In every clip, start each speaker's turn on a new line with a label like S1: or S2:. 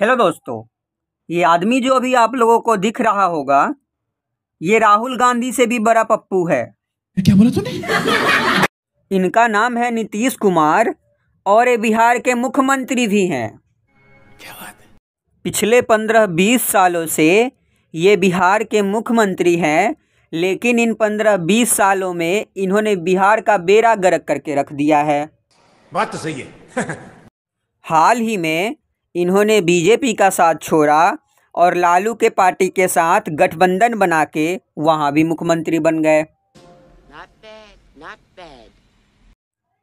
S1: Hello दोस्तों ये आदमी जो अभी आप लोगों को दिख रहा होगा ये राहुल गांधी से भी बड़ा पप्पू है।
S2: क्या बोला तूने?
S1: इनका नाम है नीतीश कुमार और ये बिहार के मुख्यमंत्री भी हैं।
S2: क्या बात है?
S1: पिछले पंद्रह बीस सालों से ये बिहार के मुख्यमंत्री हैं लेकिन इन पंद्रह बीस सालों में इन्होंने बिहार का बेड़ा गर्क करके रख दिया है।
S3: बात तो सही है।
S1: हाल ही में इन्होंने बीजेपी का साथ छोड़ा और लालू के पार्टी के साथ गठबंधन बना के वहाँ भी मुख्यमंत्री बन गए।
S4: Not bad, not bad.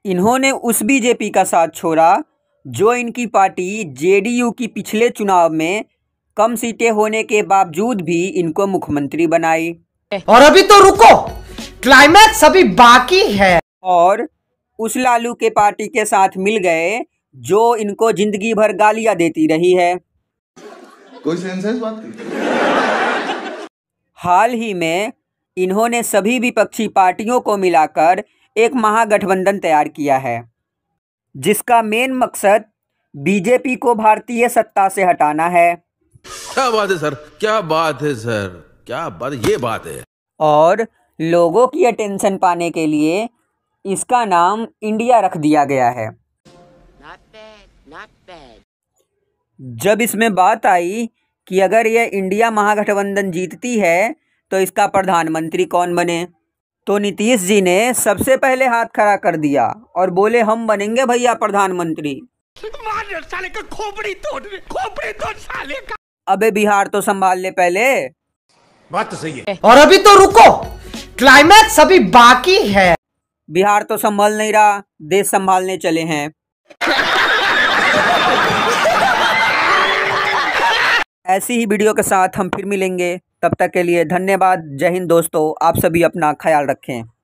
S1: इन्होंने उस बीजेपी का साथ छोड़ा जो इनकी पार्टी जेडीयू की पिछले चुनाव में कम सीटें होने के बावजूद भी इनको मुख्यमंत्री बनाई।
S5: और अभी तो रुको क्लाइमैक्स अभी बाकी है।
S1: और उस लालू के पार्टी के साथ मिल गए जो इनको ज़िंदगी भर गालियाँ देती रही है।
S6: कोई सेंस है इस बात की?
S1: हाल ही में इन्होंने सभी विपक्षी पार्टियों को मिलाकर एक महागठबंधन तैयार किया है जिसका मेन मकसद बीजेपी को भारतीय सत्ता से हटाना है।
S7: क्या बात है सर? क्या बात है सर? क्या बात ये बात है।
S1: और लोगों की अटेंशन पाने के लिए इसका नाम इंडिया रख दिया गया है। जब इसमें बात आई कि अगर यह इंडिया महागठबंधन जीतती है तो इसका प्रधानमंत्री कौन बने? तो नीतीश जी ने सबसे पहले हाथ खड़ा कर दिया और बोले हम बनेंगे भैया प्रधानमंत्री। अबे बिहार तो संभाल ले पहले।
S3: बात तो सही है।
S5: और अभी तो रुको क्लाइमैक्स अभी बाकी है।
S1: बिहार तो संभाल नहीं रहा देश संभालने चले हैं। ऐसी ही वीडियो के साथ हम फिर मिलेंगे। तब तक के लिए धन्यवाद। जय हिंद दोस्तों। आप सभी अपना ख्याल रखें।